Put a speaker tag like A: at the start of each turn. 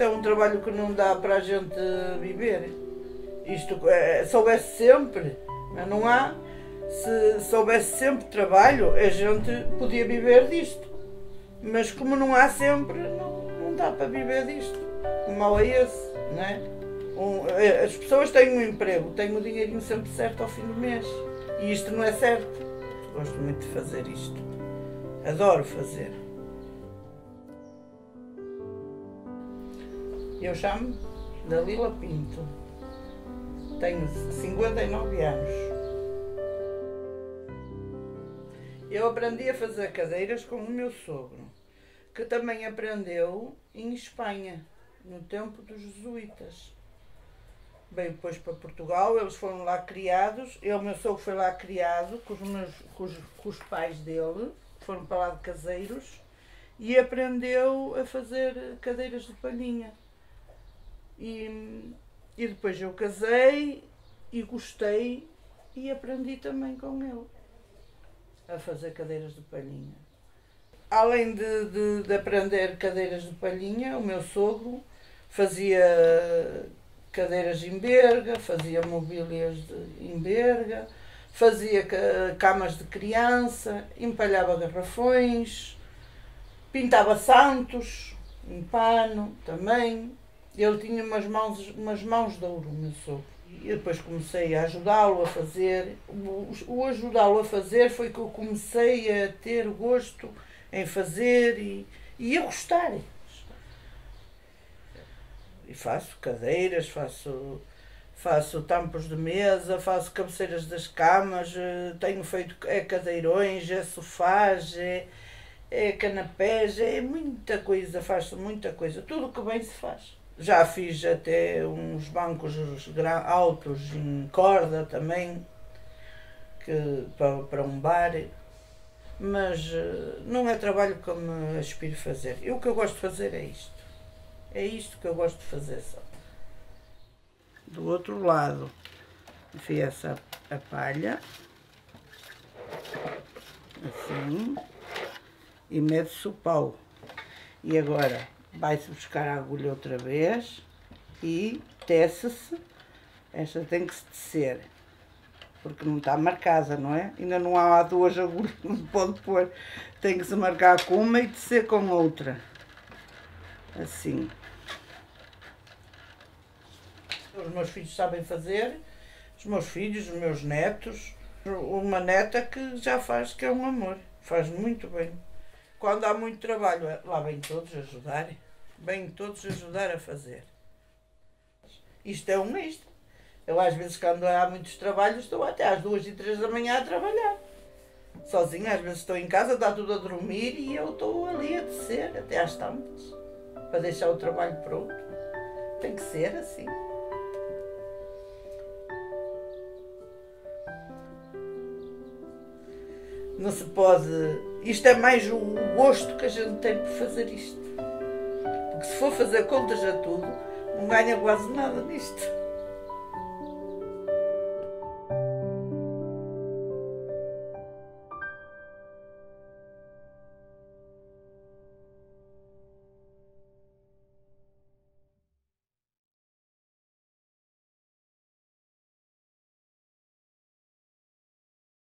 A: isto é um trabalho que não dá para a gente viver. Isto é, soubesse sempre, não há. Se soubesse sempre trabalho, a gente podia viver disto. Mas como não há sempre, não, não dá para viver disto. O mal é esse, não é? Um, é, as pessoas têm um emprego, têm o dinheirinho sempre certo ao fim do mês. E isto não é certo. Gosto muito de fazer isto. Adoro fazer. Eu chamo Dalila Pinto. Tenho 59 anos. Eu aprendi a fazer cadeiras com o meu sogro, que também aprendeu em Espanha, no tempo dos jesuítas. Veio depois para Portugal, eles foram lá criados. Eu, meu sogro foi lá criado com os, meus, com os, com os pais dele, foram para lá de caseiros, e aprendeu a fazer cadeiras de palhinha. E, e depois eu casei e gostei e aprendi também com ele a fazer cadeiras de palhinha. Além de, de, de aprender cadeiras de palhinha, o meu sogro fazia cadeiras em berga, fazia mobílias de, em berga, fazia camas de criança, empalhava garrafões, pintava santos em pano também. Ele tinha umas mãos, umas mãos de ouro, meu sogro. E depois comecei a ajudá-lo a fazer. O, ajudá-lo a fazer foi que eu comecei a ter gosto em fazer e, e a gostar. E faço cadeiras, faço, faço tampos de mesa, faço cabeceiras das camas, eh, tenho feito é cadeirões, é sofás, é, é canapés, é muita coisa, faço muita coisa. Tudo o que bem se faz. Já fiz até uns bancos altos em corda também, que, para, para um bar, mas eh, não é trabalho que eu me aspiro fazer. Eu, o que eu gosto de fazer é isto. É isto que eu gosto de fazer só. Do outro lado, enfia essa a palha, assim, e mete-se o pau. E agora vai-se buscar a agulha outra vez e tece-se. Esta tem que se tecer, porque não está marcada, não é? Ainda não há duas agulhas que se pode pôr. Tem que se marcar com uma e tecer com outra. Assim. Os meus filhos sabem fazer, os meus filhos, os meus netos. Uma neta que já faz, que é um amor. Faz muito bem. Quando há muito trabalho, lá vêm todos ajudar. Vêm todos ajudar a fazer. Isto é um isto. Eu às vezes quando há muitos trabalhos estou até às duas e três da manhã a trabalhar. Sozinha, às vezes estou em casa, está tudo a dormir e eu estou ali a descer até às tantas. Para deixar o trabalho pronto. Tem que ser assim. Não se pode. Isto é mais o gosto que a gente tem por fazer isto. Porque se for fazer contas a tudo, não ganha quase nada nisto.